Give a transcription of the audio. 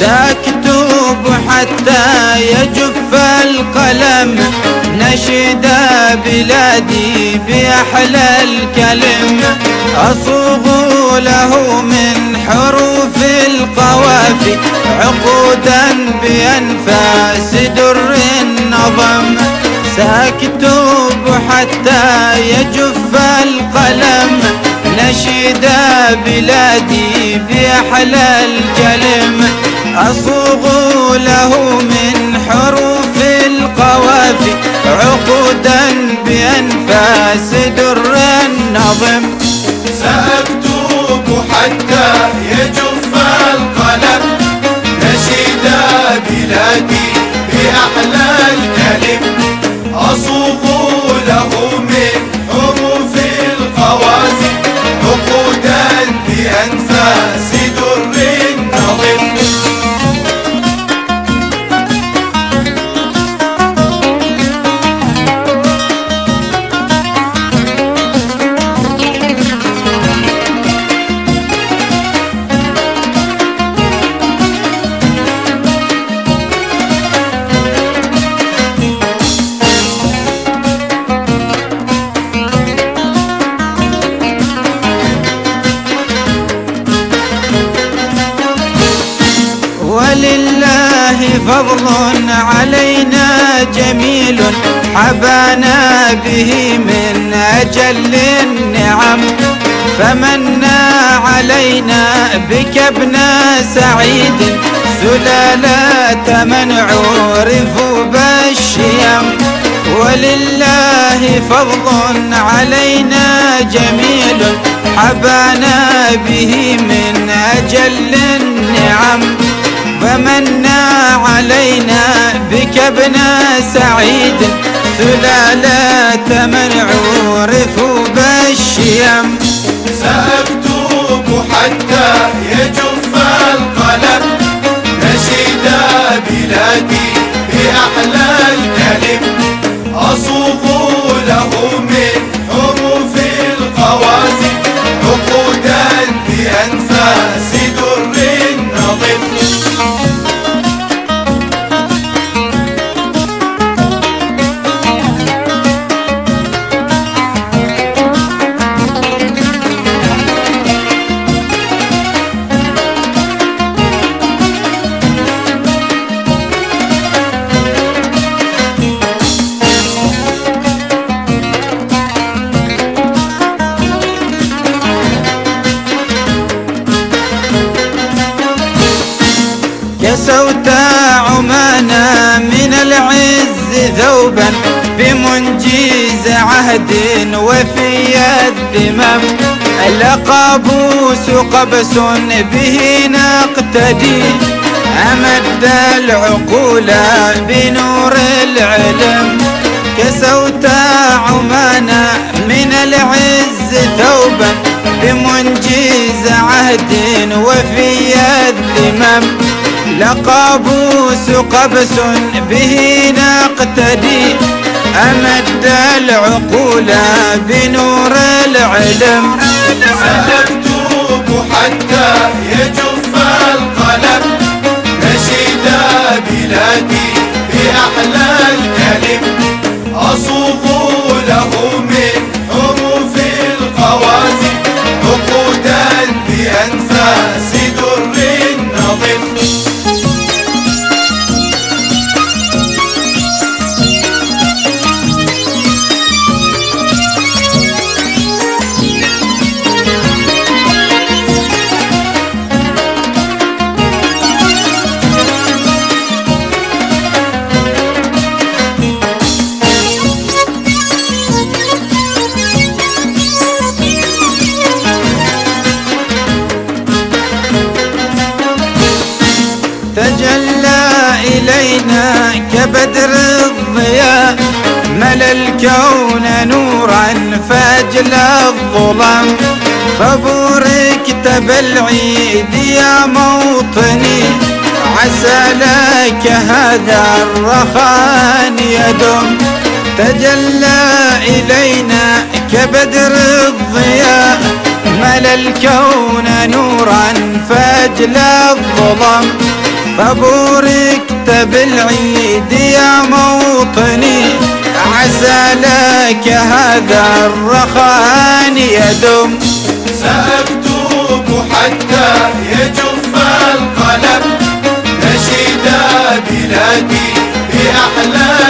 سأكتب حتى يجف القلم. نشد بلادي بأحلى الكلم. أصوغ له من حروف القوافي. عقودا بأنفاس در النظم. سأكتب حتى يجف القلم. نشد بلادي بأحلى الكلم. أصوغ له من حروف القوافي عقودا بأنفاس در النظم. سأكتب حتى يجف ولله فضل علينا جميل حبانا به من أجل النعم فمنا علينا بك ابن سعيد سلالة من عرفوا بالشيم ولله فضل علينا جميل حبانا به من أجل النعم فمنا علينا بك ابن سعيد سلالة من عرفوا بالشيم سأكتب حتى يجف القلم نشيد بلادي بأحلى الكلم. أصوغ له من العز ثوبا بمنجيز عهد وفي الذمم لقابوس قبس به نقتدي. أمد العقول بنور العلم كسوت عمانا من العز ثوبا بمنجيز عهد وفي الذمم لقابوس قبس به نقتدي. أمد العقول بنور العلم. سأكتب حتى يجف القلم. نشيد بلادي بأحلى الكلم. أصوغ له من حروف القواسم عقودا بأنفاس در النظم. إلينا كبدر الضياء ملأ الكون نورا فاجل الظلم فبوركت بالعيد يا موطني عسى لك هذا الرخان يدم تجلى إلينا كبدر الضياء ملأ الكون نورا فاجل الظلم أنت بالعيد يا موطني عسى لك هذا الرخان يدم سأكتب حتى يجف القلم نشيد بلادي بأحلام